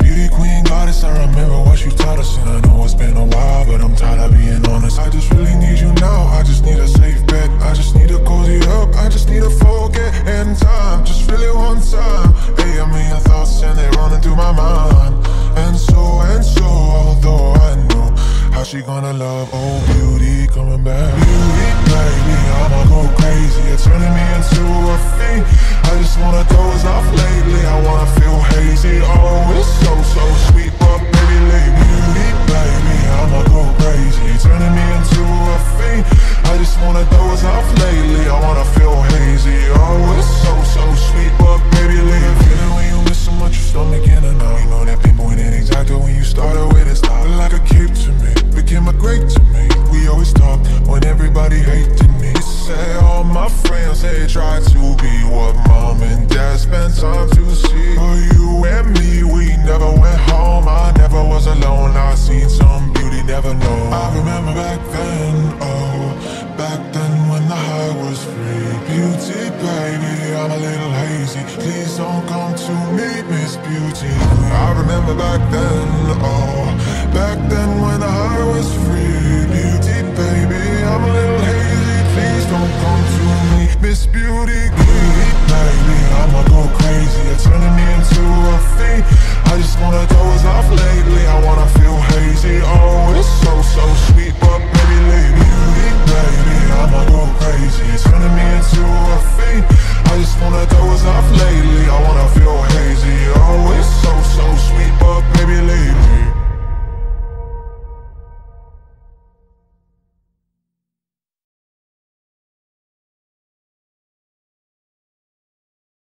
Beauty queen goddess, I remember what you taught us. And I know it's been a while, but I'm tired of being honest. I just really need you now, I just need a safe bet. I just need to cozy up, I just need to forget And time, just really one time. Hey, I mean your thoughts and they're running through my mind. And so, and so, although I know How she gonna love, oh beauty coming back. Wanna off lately. I wanna feel hazy, oh it's so, so sweet But baby, leave Feeling when you miss so much, your stomach in and out. You know that pinpointing exactly when you started with it Started like a cape to me, became a great to me. We always talked when everybody hated me. Say all my friends, they try to be what mom and dad spent time to see. But you and me, we never went home. I never was alone, I seen some beauty, never know. I remember Beauty, baby, I'm a little hazy. Please don't come to me, Miss Beauty. I remember back then, oh Back then when I was free. Beauty, baby, I'm a little hazy. Please don't come to me, Miss Beauty. Baby, I'ma go crazy. You're turning me into